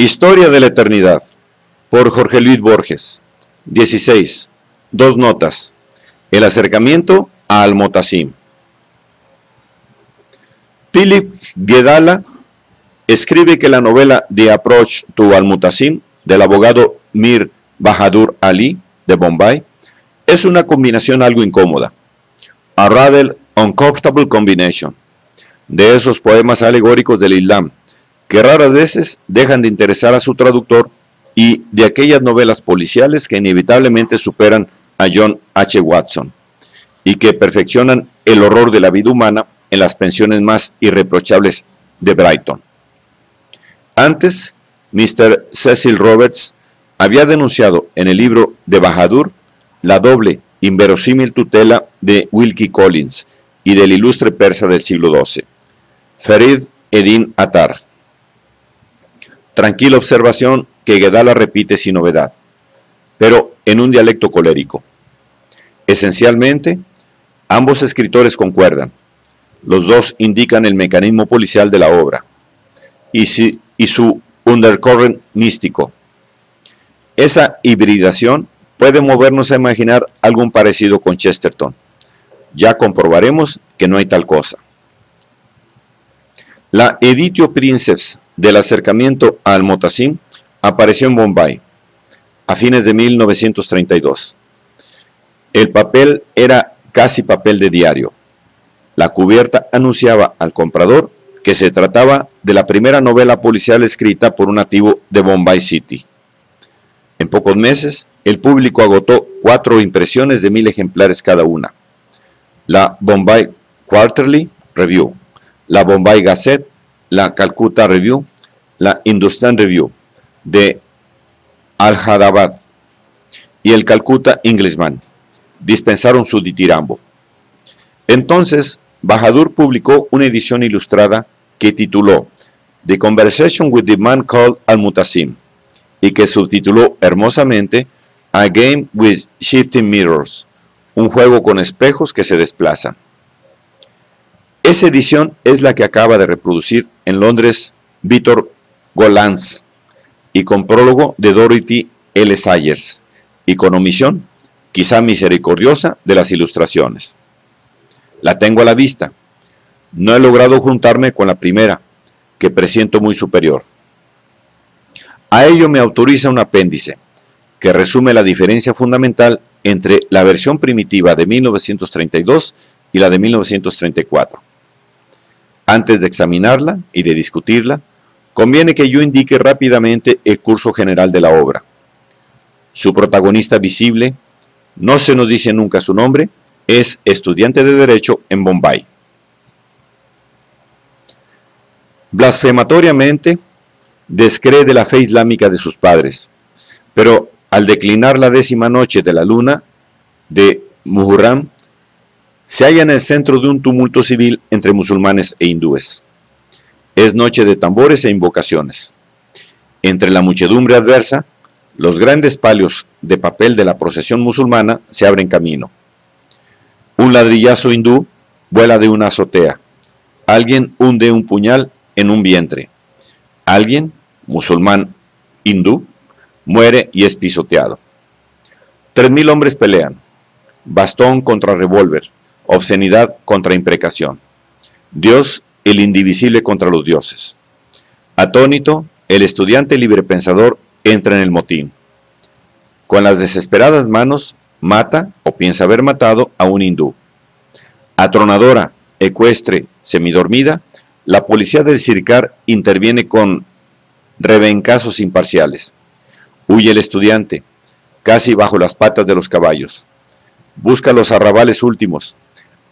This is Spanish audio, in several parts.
Historia de la Eternidad, por Jorge Luis Borges. 16. Dos notas. El acercamiento a Al-Motasim. Philip Guedala escribe que la novela The Approach to Al-Mutasim del abogado Mir Bahadur Ali de Bombay es una combinación algo incómoda. A rather uncomfortable combination de esos poemas alegóricos del Islam que raras veces dejan de interesar a su traductor y de aquellas novelas policiales que inevitablemente superan a John H. Watson y que perfeccionan el horror de la vida humana en las pensiones más irreprochables de Brighton. Antes, Mr. Cecil Roberts había denunciado en el libro de Bahadur la doble, inverosímil tutela de Wilkie Collins y del ilustre persa del siglo XII, Ferid Edin Attar. Tranquila observación que Guedala repite sin novedad, pero en un dialecto colérico. Esencialmente, ambos escritores concuerdan. Los dos indican el mecanismo policial de la obra y, y su undercurrent místico. Esa hibridación puede movernos a imaginar algún parecido con Chesterton. Ya comprobaremos que no hay tal cosa. La Editio Princeps del acercamiento al Motasim apareció en Bombay a fines de 1932. El papel era casi papel de diario. La cubierta anunciaba al comprador que se trataba de la primera novela policial escrita por un nativo de Bombay City. En pocos meses, el público agotó cuatro impresiones de mil ejemplares cada una. La Bombay Quarterly Review, la Bombay Gazette, la Calcutta Review la Hindustan Review de Al-Hadabad y el Calcutta Englishman dispensaron su ditirambo. Entonces, Bahadur publicó una edición ilustrada que tituló The Conversation with the Man Called Al-Mutasim y que subtituló hermosamente A Game with Shifting Mirrors, un juego con espejos que se desplazan. Esa edición es la que acaba de reproducir en Londres Víctor Golans y con prólogo de Dorothy L. Sayers y con omisión, quizá misericordiosa, de las ilustraciones. La tengo a la vista. No he logrado juntarme con la primera, que presiento muy superior. A ello me autoriza un apéndice, que resume la diferencia fundamental entre la versión primitiva de 1932 y la de 1934. Antes de examinarla y de discutirla, conviene que yo indique rápidamente el curso general de la obra. Su protagonista visible, no se nos dice nunca su nombre, es estudiante de Derecho en Bombay. Blasfematoriamente, descree de la fe islámica de sus padres, pero al declinar la décima noche de la luna de Muhurram, se halla en el centro de un tumulto civil entre musulmanes e hindúes. Es noche de tambores e invocaciones. Entre la muchedumbre adversa, los grandes palios de papel de la procesión musulmana se abren camino. Un ladrillazo hindú vuela de una azotea. Alguien hunde un puñal en un vientre. Alguien, musulmán hindú, muere y es pisoteado. Tres mil hombres pelean. Bastón contra revólver. Obscenidad contra imprecación. Dios el indivisible contra los dioses. Atónito, el estudiante librepensador entra en el motín. Con las desesperadas manos, mata o piensa haber matado a un hindú. Atronadora, ecuestre, semidormida, la policía del Circar interviene con rebencazos imparciales. Huye el estudiante, casi bajo las patas de los caballos. Busca los arrabales últimos.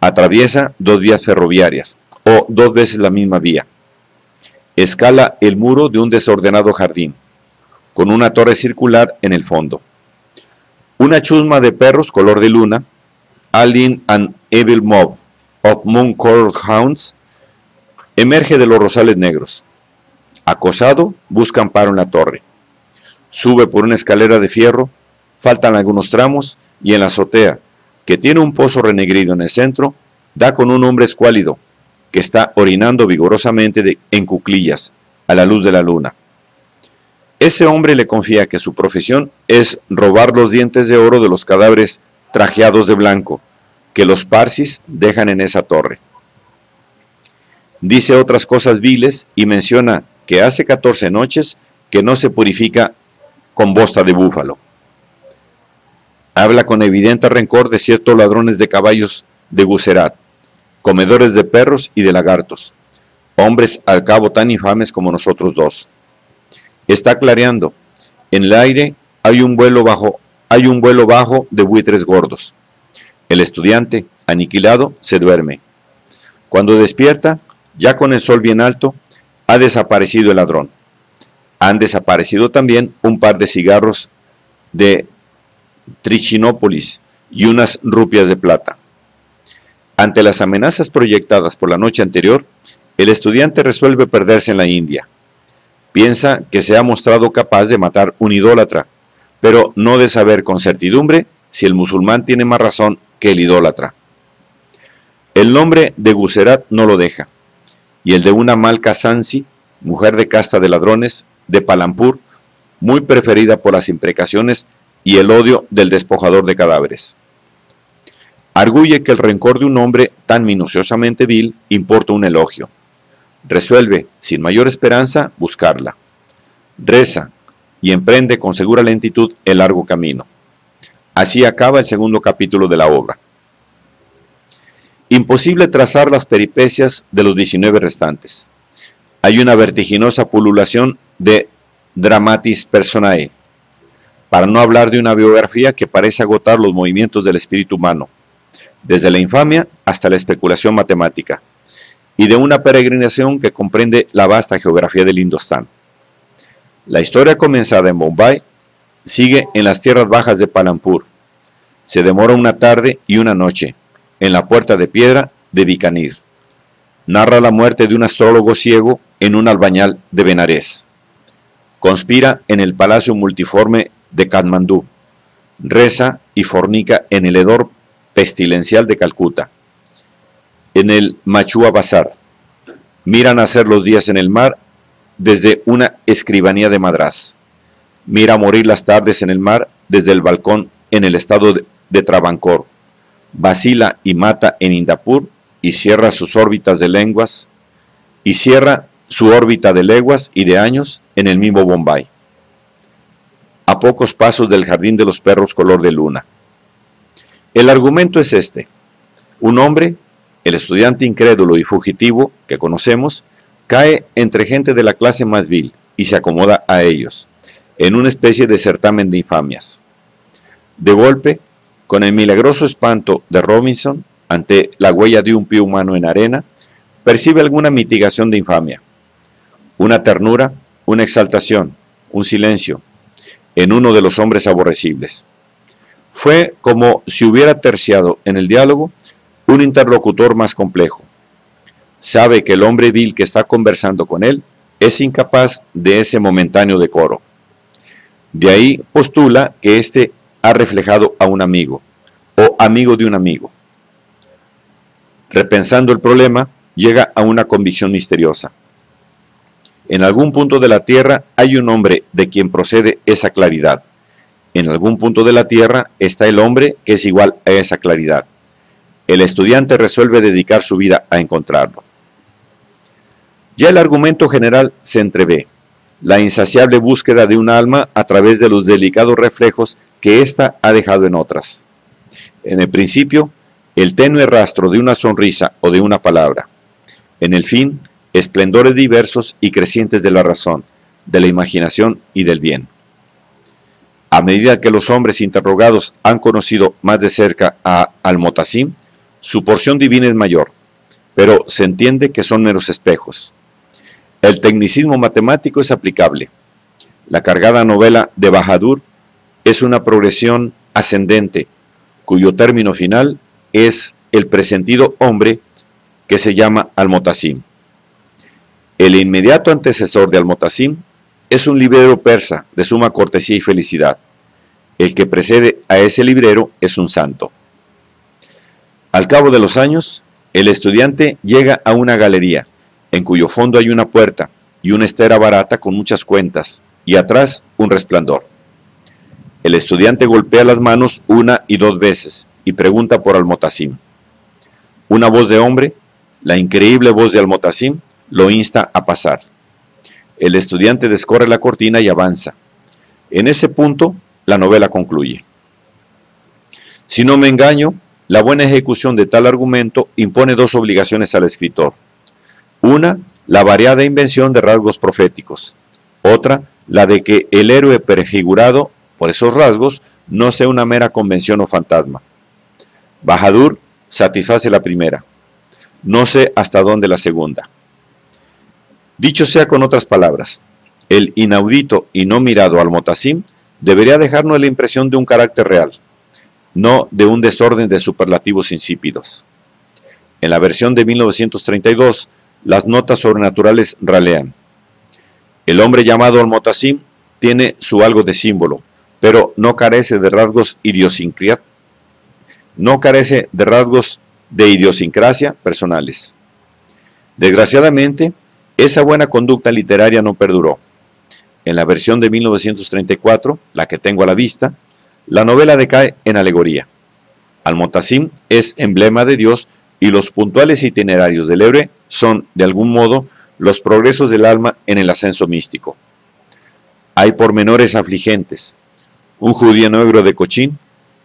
Atraviesa dos vías ferroviarias o dos veces la misma vía. Escala el muro de un desordenado jardín, con una torre circular en el fondo. Una chusma de perros color de luna, Alien and Evil Mob of Moon Coral Hounds, emerge de los rosales negros. Acosado, busca amparo en la torre. Sube por una escalera de fierro, faltan algunos tramos y en la azotea, que tiene un pozo renegrido en el centro, da con un hombre escuálido, que está orinando vigorosamente en cuclillas a la luz de la luna. Ese hombre le confía que su profesión es robar los dientes de oro de los cadáveres trajeados de blanco que los parsis dejan en esa torre. Dice otras cosas viles y menciona que hace 14 noches que no se purifica con bosta de búfalo. Habla con evidente rencor de ciertos ladrones de caballos de Guserat, comedores de perros y de lagartos, hombres al cabo tan infames como nosotros dos. Está clareando. En el aire hay un vuelo bajo, hay un vuelo bajo de buitres gordos. El estudiante, aniquilado, se duerme. Cuando despierta, ya con el sol bien alto, ha desaparecido el ladrón. Han desaparecido también un par de cigarros de Trichinópolis y unas rupias de plata. Ante las amenazas proyectadas por la noche anterior, el estudiante resuelve perderse en la India. Piensa que se ha mostrado capaz de matar un idólatra, pero no de saber con certidumbre si el musulmán tiene más razón que el idólatra. El nombre de Guserat no lo deja, y el de una Malka Sansi, mujer de casta de ladrones, de Palampur, muy preferida por las imprecaciones y el odio del despojador de cadáveres. Arguye que el rencor de un hombre tan minuciosamente vil importa un elogio resuelve, sin mayor esperanza, buscarla. Reza y emprende con segura lentitud el largo camino. Así acaba el segundo capítulo de la obra. Imposible trazar las peripecias de los 19 restantes. Hay una vertiginosa pululación de dramatis personae, para no hablar de una biografía que parece agotar los movimientos del espíritu humano, desde la infamia hasta la especulación matemática y de una peregrinación que comprende la vasta geografía del Indostán. La historia comenzada en Bombay sigue en las tierras bajas de Palampur. Se demora una tarde y una noche en la puerta de piedra de Bikanir. Narra la muerte de un astrólogo ciego en un albañal de Benarés. Conspira en el palacio multiforme de Katmandú. Reza y fornica en el hedor pestilencial de Calcuta en el Machua Bazar. Mira nacer los días en el mar desde una escribanía de Madras. Mira morir las tardes en el mar desde el balcón en el estado de, Trabancor. Vacila y mata en Indapur y cierra sus órbitas de lenguas y cierra su órbita de leguas y de años en el mismo Bombay. A pocos pasos del jardín de los perros color de luna. El argumento es este. Un hombre el estudiante incrédulo y fugitivo que conocemos cae entre gente de la clase más vil y se acomoda a ellos, en una especie de certamen de infamias. De golpe, con el milagroso espanto de Robinson ante la huella de un pie humano en arena, percibe alguna mitigación de infamia, una ternura, una exaltación, un silencio, en uno de los hombres aborrecibles. Fue como si hubiera terciado en el diálogo un interlocutor más complejo. Sabe que el hombre vil que está conversando con él es incapaz de ese momentáneo decoro. De ahí postula que éste ha reflejado a un amigo o amigo de un amigo. Repensando el problema, llega a una convicción misteriosa. En algún punto de la tierra hay un hombre de quien procede esa claridad. En algún punto de la tierra está el hombre que es igual a esa claridad el estudiante resuelve dedicar su vida a encontrarlo. Ya el argumento general se entrevé, la insaciable búsqueda de un alma a través de los delicados reflejos que ésta ha dejado en otras. En el principio, el tenue rastro de una sonrisa o de una palabra. En el fin, esplendores diversos y crecientes de la razón, de la imaginación y del bien. A medida que los hombres interrogados han conocido más de cerca a Almotacín, su porción divina es mayor, pero se entiende que son meros espejos. El tecnicismo matemático es aplicable. La cargada novela de Bajadur es una progresión ascendente, cuyo término final es el presentido hombre que se llama Almotacim. El inmediato antecesor de Almotacim es un librero persa de suma cortesía y felicidad. El que precede a ese librero es un santo. Al cabo de los años, el estudiante llega a una galería, en cuyo fondo hay una puerta y una estera barata con muchas cuentas, y atrás un resplandor. El estudiante golpea las manos una y dos veces y pregunta por Almotacín. Una voz de hombre, la increíble voz de Almotacín, lo insta a pasar. El estudiante descorre la cortina y avanza. En ese punto, la novela concluye. Si no me engaño, la buena ejecución de tal argumento impone dos obligaciones al escritor. Una, la variada invención de rasgos proféticos. Otra, la de que el héroe prefigurado por esos rasgos no sea una mera convención o fantasma. Bajadur satisface la primera. No sé hasta dónde la segunda. Dicho sea con otras palabras, el inaudito y no mirado al-Motasim debería dejarnos la impresión de un carácter real, no de un desorden de superlativos insípidos. En la versión de 1932, las notas sobrenaturales ralean. El hombre llamado al-Motasim tiene su algo de símbolo, pero no carece de rasgos idiosincráticos no carece de rasgos de idiosincrasia personales. Desgraciadamente, esa buena conducta literaria no perduró. En la versión de 1934, la que tengo a la vista, la novela decae en alegoría. Almotasim es emblema de Dios y los puntuales itinerarios del héroe son, de algún modo, los progresos del alma en el ascenso místico. Hay pormenores afligentes. Un judío negro de Cochín,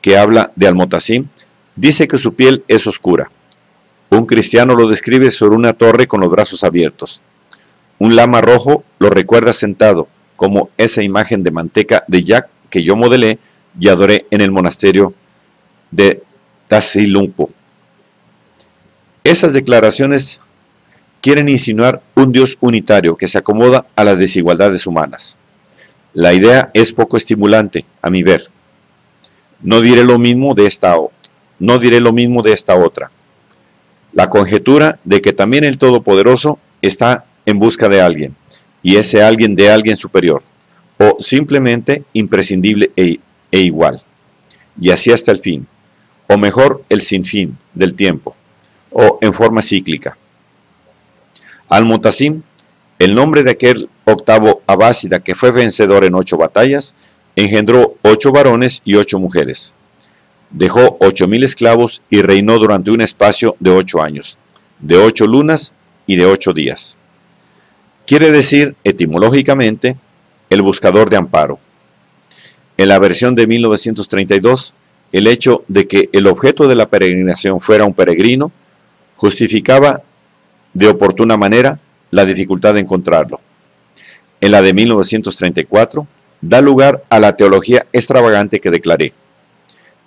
que habla de Almotasim, dice que su piel es oscura. Un cristiano lo describe sobre una torre con los brazos abiertos. Un lama rojo lo recuerda sentado, como esa imagen de manteca de Jack que yo modelé y adoré en el monasterio de Tassilumpo. Esas declaraciones quieren insinuar un Dios unitario que se acomoda a las desigualdades humanas. La idea es poco estimulante, a mi ver. No diré lo mismo de esta, no diré lo mismo de esta otra. La conjetura de que también el Todopoderoso está en busca de alguien, y ese alguien de alguien superior, o simplemente imprescindible e, e igual, y así hasta el fin, o mejor el sinfín del tiempo, o en forma cíclica. Al-Mutasim, el nombre de aquel octavo abásida que fue vencedor en ocho batallas, engendró ocho varones y ocho mujeres. Dejó ocho mil esclavos y reinó durante un espacio de ocho años, de ocho lunas y de ocho días. Quiere decir, etimológicamente, el buscador de amparo. En la versión de 1932, el hecho de que el objeto de la peregrinación fuera un peregrino justificaba de oportuna manera la dificultad de encontrarlo. En la de 1934, da lugar a la teología extravagante que declaré.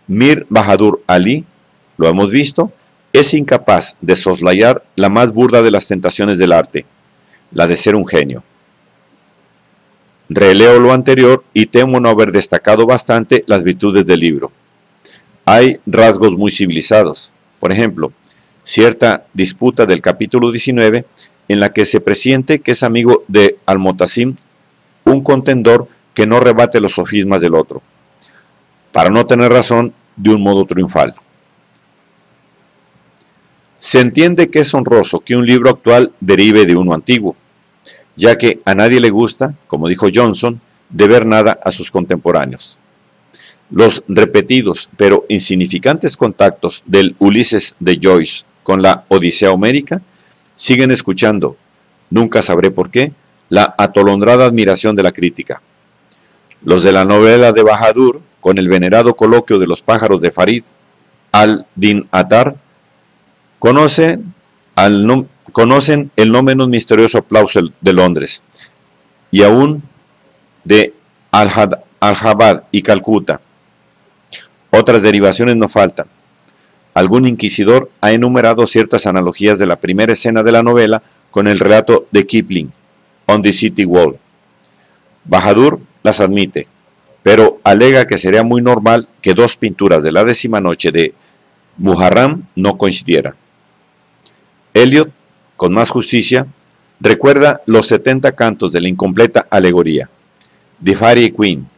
Mir Bahadur Ali, lo hemos visto, es incapaz de soslayar la más burda de las tentaciones del arte, la de ser un genio. Releo lo anterior y temo no haber destacado bastante las virtudes del libro. Hay rasgos muy civilizados. Por ejemplo, cierta disputa del capítulo 19 en la que se presiente que es amigo de Almotasim, un contendor que no rebate los sofismas del otro, para no tener razón de un modo triunfal. Se entiende que es honroso que un libro actual derive de uno antiguo, ya que a nadie le gusta, como dijo Johnson, deber nada a sus contemporáneos. Los repetidos pero insignificantes contactos del Ulises de Joyce con la Odisea Homérica siguen escuchando, nunca sabré por qué, la atolondrada admiración de la crítica. Los de la novela de Bahadur, con el venerado coloquio de los pájaros de Farid al-Din Atar, conocen al, conocen el no menos misterioso aplauso de Londres y aún de Al-Jabad y Calcuta. Otras derivaciones no faltan. Algún inquisidor ha enumerado ciertas analogías de la primera escena de la novela con el relato de Kipling, On the City Wall. Bahadur las admite, pero alega que sería muy normal que dos pinturas de la décima noche de Muharram no coincidieran. Eliot con más justicia, recuerda los 70 cantos de la incompleta alegoría, de Fairy Queen,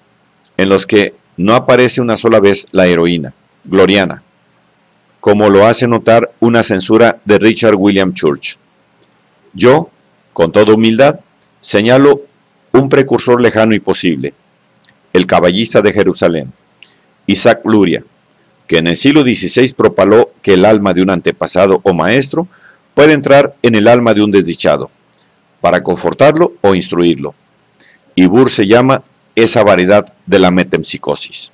en los que no aparece una sola vez la heroína, Gloriana, como lo hace notar una censura de Richard William Church. Yo, con toda humildad, señalo un precursor lejano y posible, el caballista de Jerusalén, Isaac Luria, que en el siglo XVI propaló que el alma de un antepasado o maestro puede entrar en el alma de un desdichado, para confortarlo o instruirlo. Y Burr se llama esa variedad de la metempsicosis.